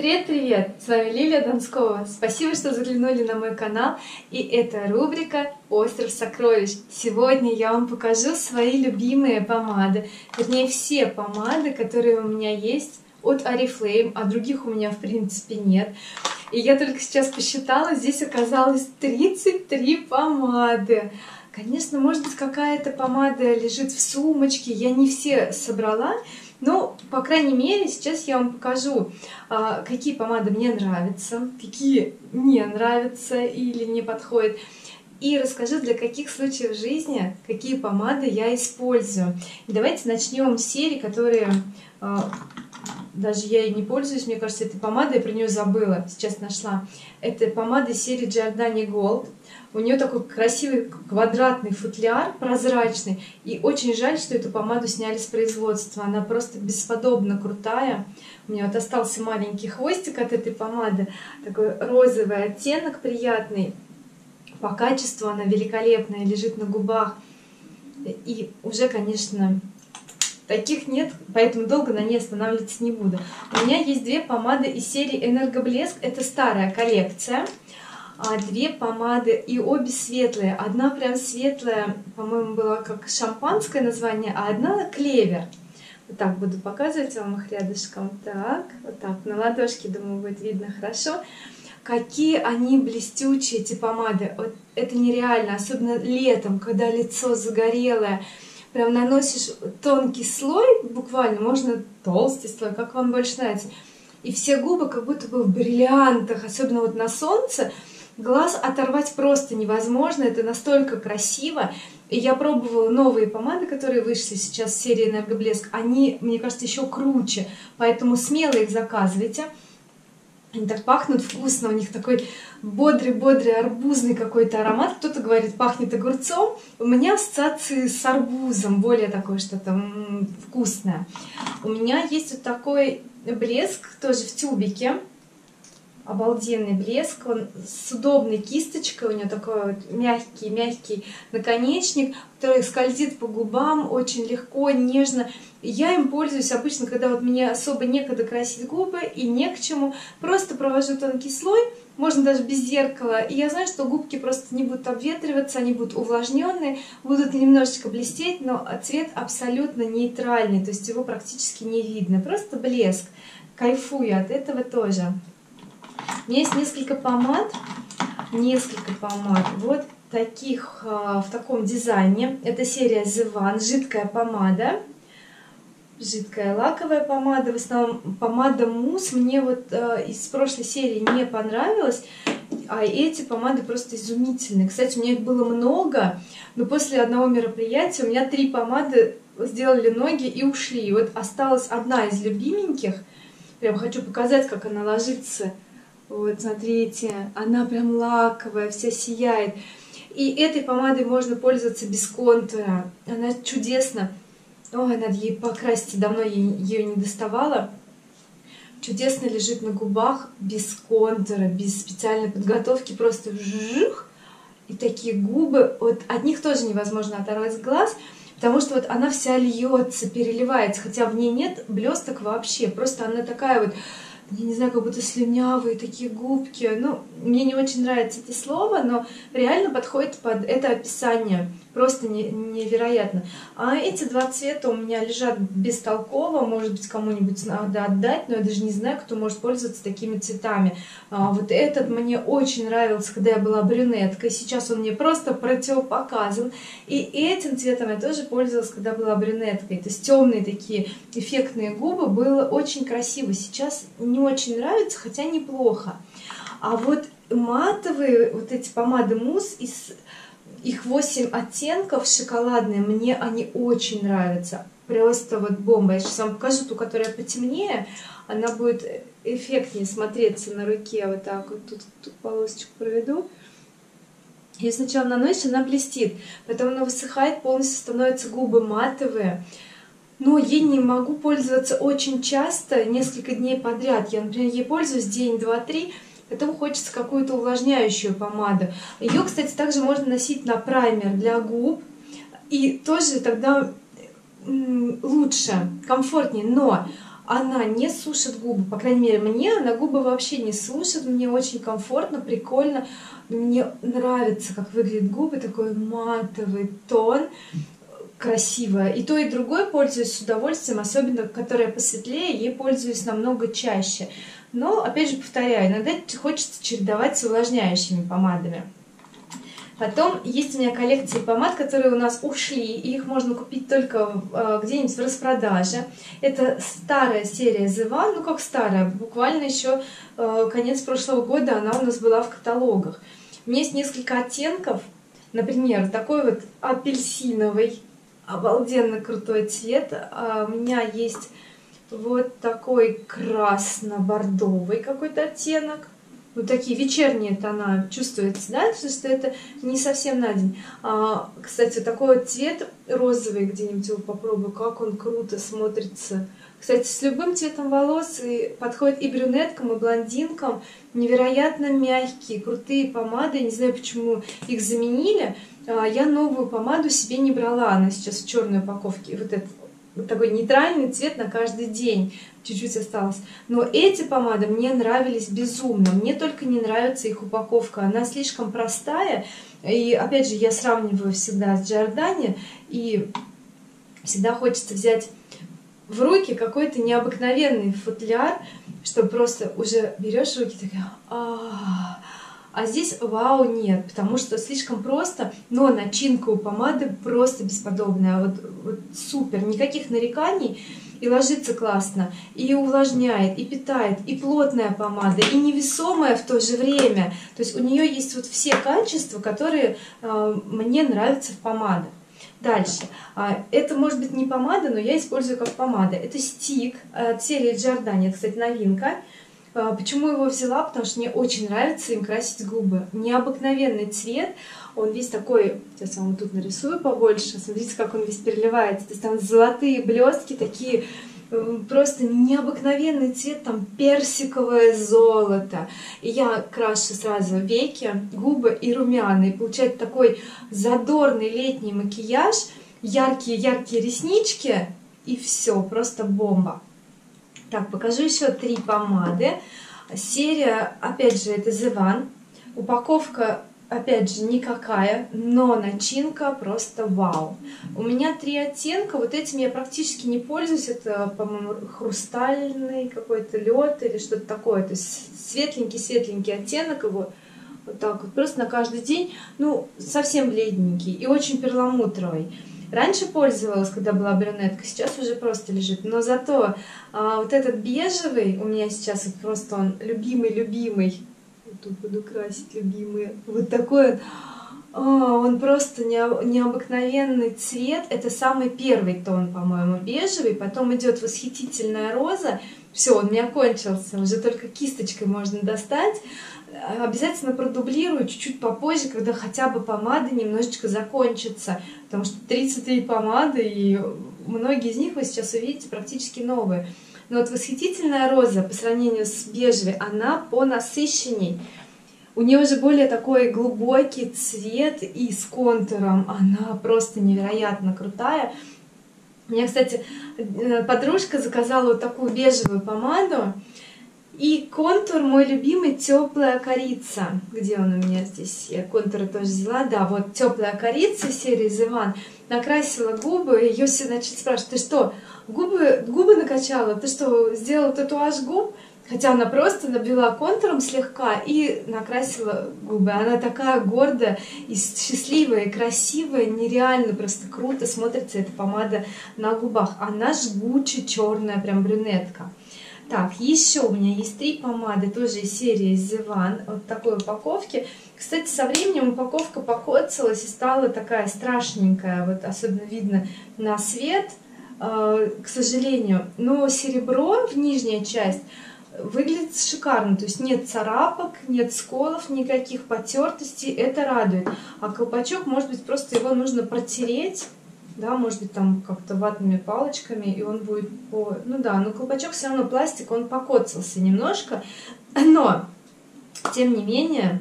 Привет-привет! С вами Лилия Донскова. Спасибо, что заглянули на мой канал. И это рубрика «Остров сокровищ». Сегодня я вам покажу свои любимые помады. Вернее, все помады, которые у меня есть от Oriflame, а других у меня в принципе нет. И я только сейчас посчитала, здесь оказалось 33 помады. Конечно, может быть, какая-то помада лежит в сумочке, я не все собрала, но, по крайней мере, сейчас я вам покажу, а, какие помады мне нравятся, какие не нравятся или не подходят. И расскажу, для каких случаев жизни какие помады я использую. И давайте начнем с серии, которые а, даже я и не пользуюсь, мне кажется, этой помадой, я про нее забыла, сейчас нашла. Это помада серии Giordani Gold. У нее такой красивый квадратный футляр, прозрачный. И очень жаль, что эту помаду сняли с производства. Она просто бесподобно крутая. У меня вот остался маленький хвостик от этой помады. Такой розовый оттенок приятный. По качеству она великолепная, лежит на губах. И уже, конечно, Таких нет, поэтому долго на ней останавливаться не буду. У меня есть две помады из серии Энергоблеск. Это старая коллекция. А две помады и обе светлые. Одна прям светлая, по-моему, была как шампанское название, а одна клевер. Вот так буду показывать вам их рядышком. Так, вот так, на ладошке, думаю, будет видно хорошо. Какие они блестючие, эти помады. Вот это нереально, особенно летом, когда лицо загорелое прям наносишь тонкий слой, буквально, можно толстый слой, как вам больше нравится. И все губы как будто бы в бриллиантах, особенно вот на солнце. Глаз оторвать просто невозможно, это настолько красиво. И я пробовала новые помады, которые вышли сейчас в серии Энергоблеск. Они, мне кажется, еще круче, поэтому смело их заказывайте. Они так пахнут вкусно, у них такой бодрый-бодрый арбузный какой-то аромат. Кто-то говорит, пахнет огурцом. У меня ассоциации с арбузом, более такое что-то вкусное. У меня есть вот такой блеск, тоже в тюбике обалденный блеск, он с удобной кисточкой, у него такой вот мягкий-мягкий наконечник, который скользит по губам очень легко, нежно. Я им пользуюсь обычно, когда вот мне особо некогда красить губы и не к чему, просто провожу тонкий слой, можно даже без зеркала, и я знаю, что губки просто не будут обветриваться, они будут увлажненные, будут немножечко блестеть, но цвет абсолютно нейтральный, то есть его практически не видно, просто блеск. Кайфую от этого тоже. У меня есть несколько помад, несколько помад, вот таких, а, в таком дизайне. Это серия The One, жидкая помада, жидкая лаковая помада, в основном помада мусс мне вот э, из прошлой серии не понравилась, а эти помады просто изумительные. Кстати, у меня их было много, но после одного мероприятия у меня три помады сделали ноги и ушли. И вот осталась одна из любименьких, прям хочу показать, как она ложится вот, смотрите, она прям лаковая, вся сияет. И этой помадой можно пользоваться без контура. Она чудесно. Ой, надо ей покрасить, давно ее не доставала. Чудесно лежит на губах, без контура, без специальной подготовки, просто вжух. И такие губы, вот от них тоже невозможно оторвать глаз, потому что вот она вся льется, переливается, хотя в ней нет блесток вообще, просто она такая вот я не знаю, как будто слюнявые такие губки. Ну, мне не очень нравится это слово, но реально подходит под это описание. Просто не, невероятно. А эти два цвета у меня лежат бестолково. Может быть, кому-нибудь надо отдать, но я даже не знаю, кто может пользоваться такими цветами. А вот этот мне очень нравился, когда я была брюнеткой. Сейчас он мне просто противопоказан. И этим цветом я тоже пользовалась, когда была брюнеткой. То есть темные такие эффектные губы. Было очень красиво. Сейчас не очень нравится, хотя неплохо. А вот матовые вот эти помады мусс из их 8 оттенков шоколадные, мне они очень нравятся. Просто вот бомба. Я сейчас вам покажу ту, которая потемнее. Она будет эффектнее смотреться на руке. Вот так вот тут, тут полосочку проведу. Ее сначала наносишь, она блестит. Потом она высыхает, полностью становятся губы матовые. Но ей не могу пользоваться очень часто, несколько дней подряд. Я, например, ей пользуюсь день, два, три Потом хочется какую-то увлажняющую помаду. Ее, кстати, также можно носить на праймер для губ. И тоже тогда лучше, комфортнее. Но она не сушит губы, по крайней мере, мне она губы вообще не сушит, мне очень комфортно, прикольно, мне нравится, как выглядят губы, такой матовый тон, красивая. И то, и другое пользуюсь с удовольствием, особенно которая посветлее, ей пользуюсь намного чаще. Но, опять же, повторяю, иногда хочется чередовать с увлажняющими помадами. Потом есть у меня коллекции помад, которые у нас ушли, и их можно купить только э, где-нибудь в распродаже. Это старая серия The One, ну как старая, буквально еще э, конец прошлого года она у нас была в каталогах. У меня есть несколько оттенков, например, такой вот апельсиновый, обалденно крутой цвет. А у меня есть вот такой красно-бордовый какой-то оттенок вот такие вечерние тона чувствуется, да, потому что это не совсем на день. А, кстати, такой вот цвет розовый где-нибудь его попробую, как он круто смотрится. Кстати, с любым цветом волос и подходит и брюнеткам, и блондинкам. Невероятно мягкие, крутые помады. Не знаю, почему их заменили. А, я новую помаду себе не брала, она сейчас в черной упаковке. Вот этот вот такой нейтральный цвет на каждый день чуть-чуть осталось. Но эти помады мне нравились безумно. Мне только не нравится их упаковка. Она слишком простая. И опять же, я сравниваю всегда с Джордани. И всегда хочется взять в руки какой-то необыкновенный футляр, что просто уже берешь руки такая, а, здесь вау нет, потому что слишком просто, но начинка у помады просто бесподобная, вот, вот супер, никаких нареканий и ложится классно, и увлажняет, и питает, и плотная помада, и невесомая в то же время. То есть у нее есть вот все качества, которые э, мне нравятся в помадах. Дальше. А, это может быть не помада, но я использую как помада. Это стик от серии Giordani. Это, кстати, новинка. А, почему его взяла? Потому что мне очень нравится им красить губы. Необыкновенный цвет. Он весь такой, сейчас я вам тут нарисую побольше. Смотрите, как он весь переливается. То есть там золотые блестки такие, просто необыкновенный цвет, там персиковое золото. И я крашу сразу веки, губы и румяна. И получается такой задорный летний макияж, яркие-яркие реснички, и все, просто бомба. Так, покажу еще три помады. Серия, опять же, это One. Упаковка, опять же, никакая, но начинка просто вау. У меня три оттенка, вот этим я практически не пользуюсь. Это, по-моему, хрустальный какой-то лед или что-то такое. То есть светленький-светленький оттенок его. Вот так вот, просто на каждый день. Ну, совсем бледненький и очень перламутровый. Раньше пользовалась, когда была брюнетка, сейчас уже просто лежит. Но зато а, вот этот бежевый, у меня сейчас вот просто он любимый-любимый. Вот тут буду красить любимые. Вот такой он. О, он просто необыкновенный цвет. Это самый первый тон, по-моему, бежевый. Потом идет восхитительная роза. Все, он у меня кончился. Уже только кисточкой можно достать. Обязательно продублирую чуть-чуть попозже, когда хотя бы помада немножечко закончится. Потому что 33 помады, и многие из них вы сейчас увидите практически новые. Но вот восхитительная роза по сравнению с бежевой, она по насыщенней. У нее уже более такой глубокий цвет и с контуром. Она просто невероятно крутая. У меня, кстати, э, подружка заказала вот такую бежевую помаду. И контур мой любимый теплая корица. Где он у меня здесь? Я контуры тоже взяла. Да, вот теплая корица серии Зиван. Накрасила губы. Ее все, значит, спрашивают, ты что, губы, губы накачала? Ты что, сделала татуаж губ? Хотя она просто набила контуром слегка и накрасила губы. Она такая гордая и счастливая, и красивая, нереально просто круто смотрится эта помада на губах. Она жгучая, черная, прям брюнетка. Так, еще у меня есть три помады, тоже из серии One, вот такой упаковки. Кстати, со временем упаковка покоцалась и стала такая страшненькая, вот особенно видно на свет, э, к сожалению. Но серебро в нижняя часть выглядит шикарно, то есть нет царапок, нет сколов, никаких потертостей, это радует. А колпачок, может быть, просто его нужно протереть, да, может быть, там как-то ватными палочками, и он будет по... Ну да, но колпачок все равно пластик, он покоцался немножко, но, тем не менее,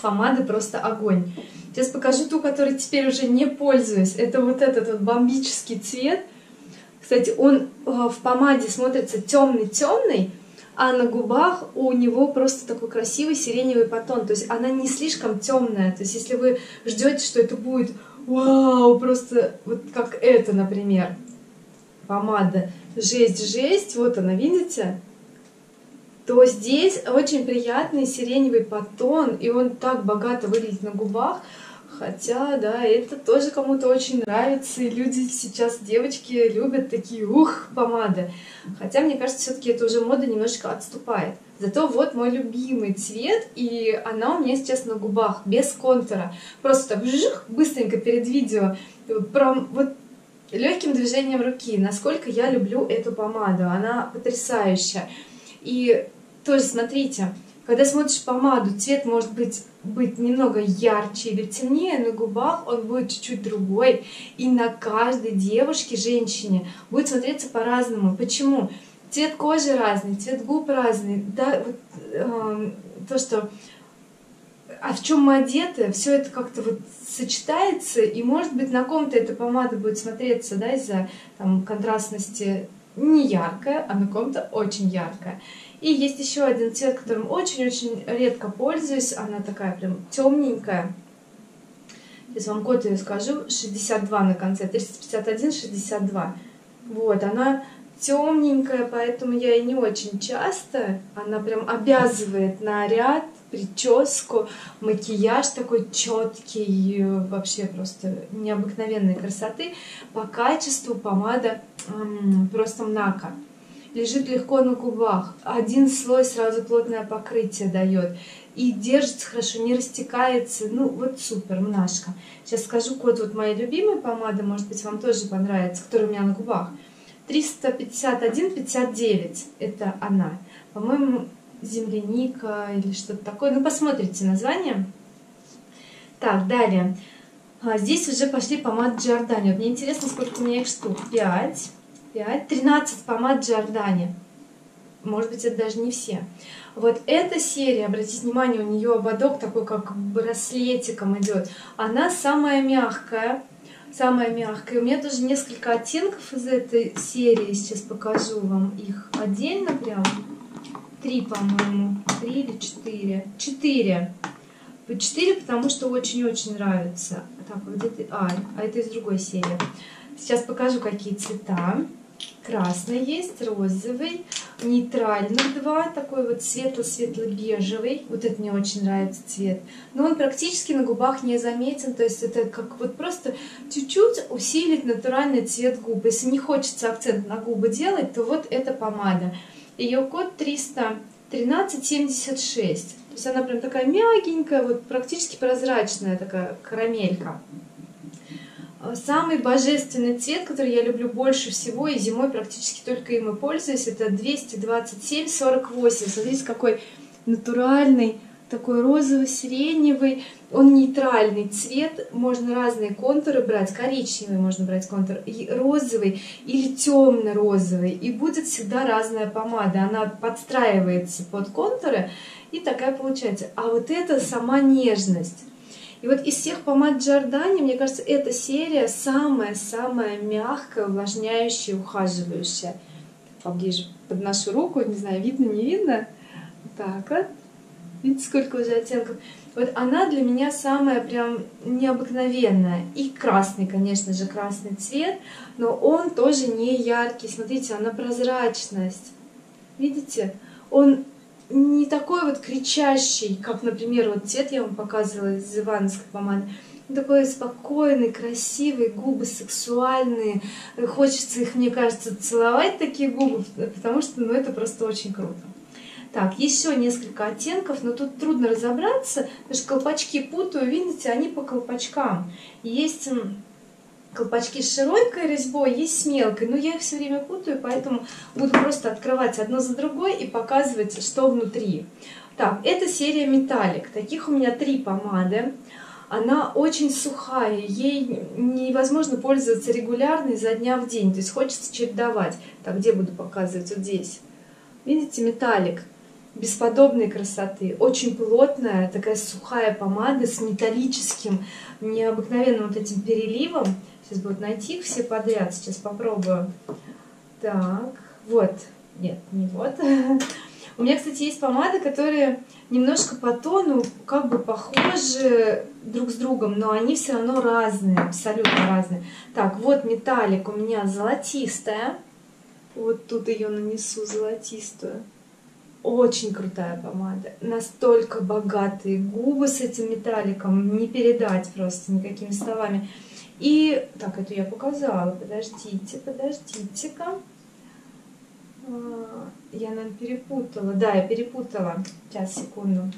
помада просто огонь. Сейчас покажу ту, которой теперь уже не пользуюсь. Это вот этот вот бомбический цвет – Кстати, он э, в помаде смотрится темный-темный, а на губах у него просто такой красивый сиреневый потон. То есть она не слишком темная. То есть если вы ждете, что это будет вау, просто вот как это, например, помада жесть-жесть, вот она, видите? То здесь очень приятный сиреневый потон, и он так богато выглядит на губах. Хотя, да, это тоже кому-то очень нравится, и люди сейчас, девочки, любят такие, ух, помады. Хотя, мне кажется, все-таки эта уже мода немножечко отступает. Зато вот мой любимый цвет, и она у меня сейчас на губах, без контура. Просто так, вжих, быстренько перед видео, прям вот легким движением руки, насколько я люблю эту помаду. Она потрясающая. И тоже смотрите, когда смотришь помаду, цвет может быть, быть немного ярче или темнее, на губах он будет чуть-чуть другой. И на каждой девушке, женщине будет смотреться по-разному. Почему? Цвет кожи разный, цвет губ разный. Да, вот, э, то, что а в чем мы одеты, все это как-то вот сочетается, и может быть на ком-то эта помада будет смотреться, да, из-за там, контрастности не яркая, а на ком-то очень яркая. И есть еще один цвет, которым очень-очень редко пользуюсь. Она такая прям темненькая. Сейчас вам код ее скажу. 62 на конце. 351, 62. Вот, она темненькая, поэтому я и не очень часто. Она прям обязывает наряд, прическу, макияж такой четкий, вообще просто необыкновенной красоты. По качеству помада просто мнака лежит легко на губах. Один слой сразу плотное покрытие дает. И держится хорошо, не растекается. Ну, вот супер, мнашка. Сейчас скажу код вот моей любимой помады, может быть, вам тоже понравится, которая у меня на губах. 351-59, это она. По-моему, земляника или что-то такое. Ну, посмотрите название. Так, далее. А, здесь уже пошли помады Джордани. Мне интересно, сколько у меня их штук. 5. 5, 13 помад Джордани. Может быть, это даже не все. Вот эта серия, обратите внимание, у нее ободок такой, как браслетиком идет. Она самая мягкая. Самая мягкая. У меня тоже несколько оттенков из этой серии. Сейчас покажу вам их отдельно прям. Три, по-моему. Три или четыре. Четыре. Четыре, потому что очень-очень нравится. Так, вот это... А, а это из другой серии. Сейчас покажу, какие цвета. Красный есть, розовый, нейтральный два, такой вот светло-светло-бежевый. Вот это мне очень нравится цвет. Но он практически на губах не заметен, то есть это как вот просто чуть-чуть усилить натуральный цвет губ. Если не хочется акцент на губы делать, то вот эта помада. Ее код 31376. То есть она прям такая мягенькая, вот практически прозрачная такая карамелька. Самый божественный цвет, который я люблю больше всего, и зимой практически только им и пользуюсь, это 227-48. Смотрите, какой натуральный, такой розово-сиреневый. Он нейтральный цвет, можно разные контуры брать, коричневый можно брать контур, и розовый или темно-розовый. И будет всегда разная помада, она подстраивается под контуры, и такая получается. А вот это сама нежность. И вот из всех помад Джордани, мне кажется, эта серия самая-самая мягкая, увлажняющая, ухаживающая. Поближе подношу руку, не знаю, видно, не видно. Так вот. Видите, сколько уже оттенков. Вот она для меня самая прям необыкновенная. И красный, конечно же, красный цвет, но он тоже не яркий. Смотрите, она прозрачность. Видите? Он не такой вот кричащий, как, например, вот цвет я вам показывала из ивановской помады. Такой спокойный, красивый, губы сексуальные. Хочется их, мне кажется, целовать, такие губы, потому что, ну, это просто очень круто. Так, еще несколько оттенков, но тут трудно разобраться, потому что колпачки путаю, видите, они по колпачкам. Есть колпачки с широкой резьбой, есть с мелкой, но я их все время путаю, поэтому буду просто открывать одно за другой и показывать, что внутри. Так, это серия металлик. Таких у меня три помады. Она очень сухая, ей невозможно пользоваться регулярно изо дня в день, то есть хочется чередовать. Так, где буду показывать? Вот здесь. Видите, металлик бесподобной красоты, очень плотная, такая сухая помада с металлическим, необыкновенным вот этим переливом. Сейчас будет найти их все подряд, сейчас попробую. Так, вот. Нет, не вот. У меня, кстати, есть помады, которые немножко по тону как бы похожи друг с другом, но они все равно разные, абсолютно разные. Так, вот металлик у меня золотистая. Вот тут ее нанесу золотистую. Очень крутая помада. Настолько богатые губы с этим металликом. Не передать просто никакими словами. И, так, эту я показала. Подождите, подождите-ка. А, я, наверное, перепутала. Да, я перепутала. Сейчас, секунду.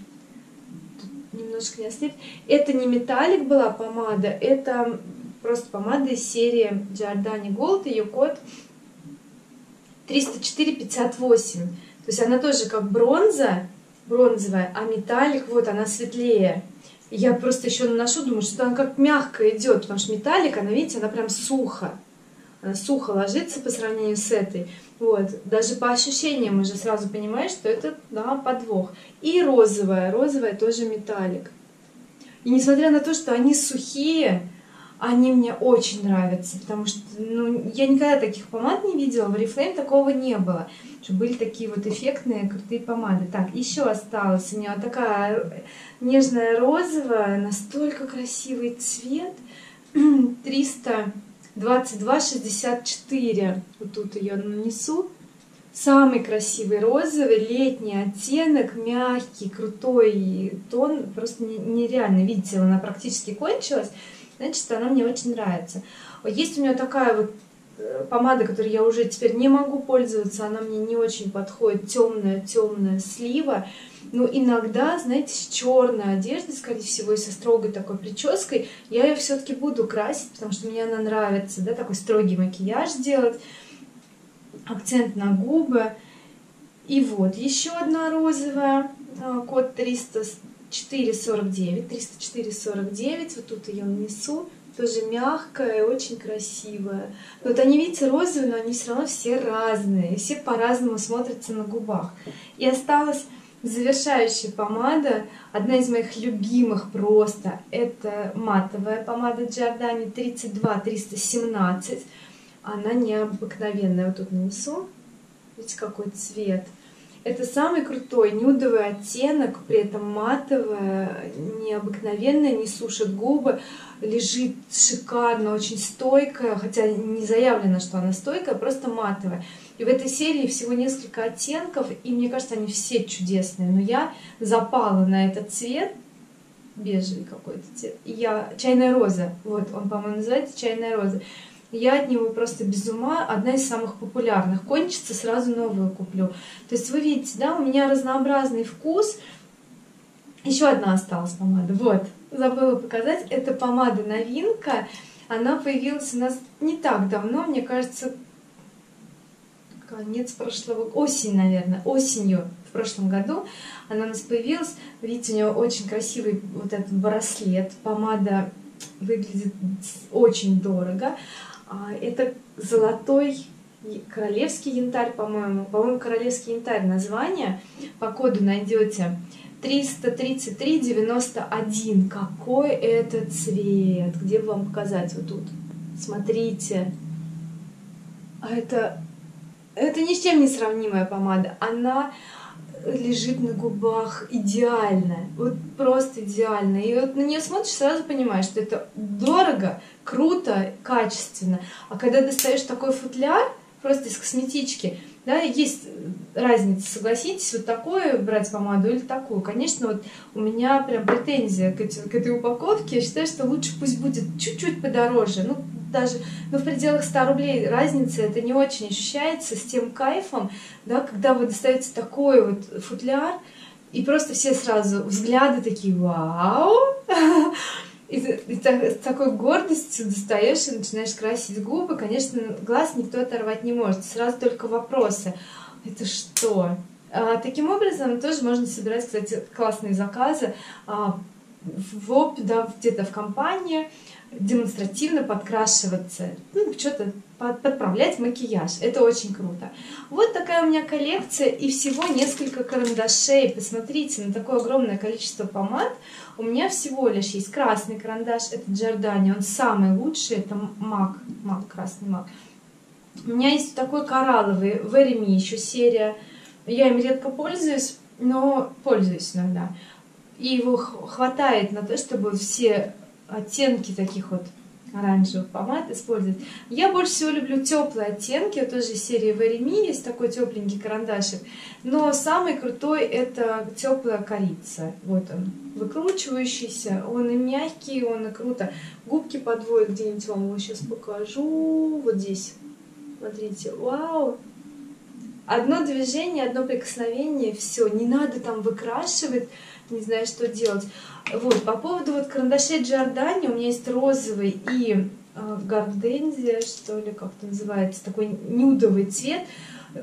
Тут немножко не ослеп. Это не металлик была помада, это просто помада из серии Giordani Gold. Ее код 30458. То есть она тоже как бронза, бронзовая, а металлик, вот, она светлее. Я просто еще наношу, думаю, что она как мягко идет, потому что металлик, она, видите, она прям сухо. Она сухо ложится по сравнению с этой. Вот, даже по ощущениям уже сразу понимаешь, что это, да, подвох. И розовая, розовая тоже металлик. И несмотря на то, что они сухие, они мне очень нравятся, потому что ну, я никогда таких помад не видела, в Oriflame такого не было, были такие вот эффектные крутые помады. Так, еще осталась у вот такая нежная розовая, настолько красивый цвет, 300 22,64. Вот тут ее нанесу. Самый красивый розовый, летний оттенок, мягкий, крутой тон, просто нереально. Видите, она практически кончилась, значит, она мне очень нравится. Есть у меня такая вот э, помада, которой я уже теперь не могу пользоваться, она мне не очень подходит, темная, темная слива. Но иногда, знаете, с черной одеждой, скорее всего, и со строгой такой прической, я ее все-таки буду красить, потому что мне она нравится, да, такой строгий макияж делать, акцент на губы. И вот еще одна розовая, а, код 304,49, 304,49, вот тут ее нанесу, тоже мягкая, очень красивая. Вот они, видите, розовые, но они все равно все разные, все по-разному смотрятся на губах. И осталось Завершающая помада, одна из моих любимых просто, это матовая помада Giordani 32 317. Она необыкновенная. Вот тут нанесу. Видите, какой цвет. Это самый крутой нюдовый оттенок, при этом матовая, необыкновенная, не сушит губы, лежит шикарно, очень стойкая, хотя не заявлено, что она стойкая, просто матовая. И в этой серии всего несколько оттенков, и мне кажется, они все чудесные. Но я запала на этот цвет, бежевый какой-то цвет. Я... Чайная роза. Вот, он, по-моему, называется чайная роза. Я от него просто без ума. Одна из самых популярных. Кончится, сразу новую куплю. То есть вы видите, да, у меня разнообразный вкус. Еще одна осталась помада. Вот, забыла показать. Это помада новинка. Она появилась у нас не так давно, мне кажется, конец прошлого, осень, наверное, осенью в прошлом году она у нас появилась. Видите, у нее очень красивый вот этот браслет. Помада выглядит очень дорого. А, это золотой королевский янтарь, по-моему. По-моему, королевский янтарь название. По коду найдете 333,91. Какой это цвет? Где бы вам показать? Вот тут. Смотрите. А это это ни с чем не сравнимая помада. Она лежит на губах идеально, вот просто идеально. И вот на нее смотришь, сразу понимаешь, что это дорого, круто, качественно. А когда достаешь такой футляр, просто из косметички, да, есть разница, согласитесь, вот такую брать помаду или такую. Конечно, вот у меня прям претензия к, эти, к этой упаковке. Я считаю, что лучше пусть будет чуть-чуть подороже. Ну, даже ну, в пределах 100 рублей разница, это не очень ощущается с тем кайфом, да, когда вы достаете такой вот футляр, и просто все сразу взгляды такие «Вау!» И, с такой гордостью достаешь и начинаешь красить губы. Конечно, глаз никто оторвать не может. Сразу только вопросы. Это что? А, таким образом, тоже можно собирать, кстати, классные заказы а, в, да, где-то в компании, демонстративно подкрашиваться, ну, что-то под, подправлять макияж. Это очень круто. Вот такая у меня коллекция и всего несколько карандашей. Посмотрите на такое огромное количество помад. У меня всего лишь есть красный карандаш, это Giordani, он самый лучший, это MAC, MAC, красный MAC. У меня есть такой коралловый, Me еще серия. Я им редко пользуюсь, но пользуюсь иногда. И его хватает на то, чтобы все оттенки таких вот оранжевых помад использовать. Я больше всего люблю теплые оттенки, вот тоже из серии Very есть такой тепленький карандашик, но самый крутой это теплая корица, вот он, выкручивающийся, он и мягкий, он и круто. Губки подводят где-нибудь вам его сейчас покажу, вот здесь, смотрите, вау, одно движение, одно прикосновение, все, не надо там выкрашивать, не знаю, что делать. Вот, по поводу вот карандашей Giordani, у меня есть розовый и э, гардензия, что ли, как это называется, такой нюдовый цвет,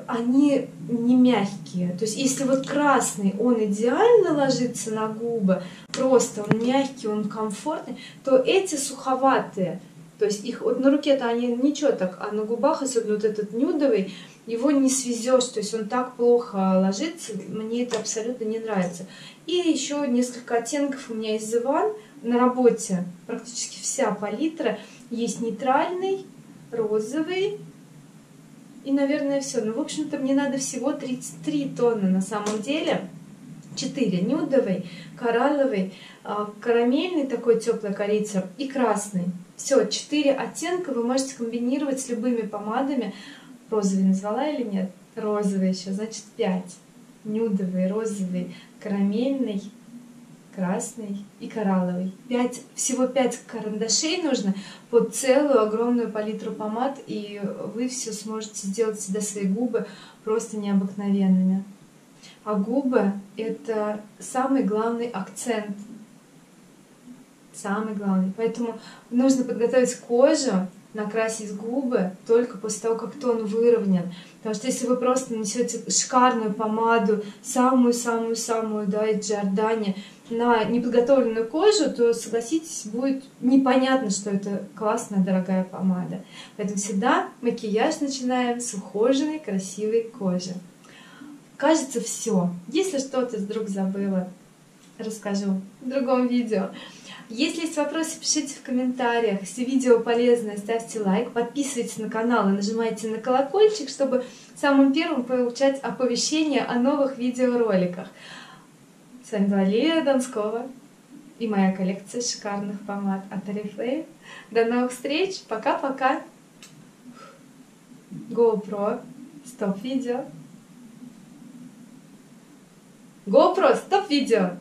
они не мягкие. То есть если вот красный, он идеально ложится на губы, просто он мягкий, он комфортный, то эти суховатые, то есть их вот на руке-то они ничего так, а на губах, особенно вот этот нюдовый, его не свезешь, то есть он так плохо ложится, мне это абсолютно не нравится. И еще несколько оттенков у меня из Иван на работе, практически вся палитра, есть нейтральный, розовый, и, наверное, все. Ну, в общем-то, мне надо всего 33 тонны на самом деле. 4 нюдовый, коралловый, а, карамельный такой теплая корица и красный. Все, 4 оттенка вы можете комбинировать с любыми помадами. Розовый назвала или нет? Розовый еще, значит 5. Нюдовый, розовый, карамельный, красный и коралловый. 5, всего 5 карандашей нужно под целую огромную палитру помад, и вы все сможете сделать всегда свои губы просто необыкновенными. А губы — это самый главный акцент. Самый главный. Поэтому нужно подготовить кожу, накрасить губы только после того, как тон выровнен. Потому что если вы просто нанесете шикарную помаду, самую-самую-самую, да, из Джордани, на неподготовленную кожу, то, согласитесь, будет непонятно, что это классная, дорогая помада. Поэтому всегда макияж начинаем с ухоженной, красивой кожи. Кажется, все. Если что-то вдруг забыла, расскажу в другом видео. Если есть вопросы, пишите в комментариях. Если видео полезное, ставьте лайк, подписывайтесь на канал и нажимайте на колокольчик, чтобы самым первым получать оповещения о новых видеороликах. С вами была Лилия Донскова и моя коллекция шикарных помад от Oriflame. До новых встреч, пока-пока! GoPro, стоп видео. GoPro, стоп видео!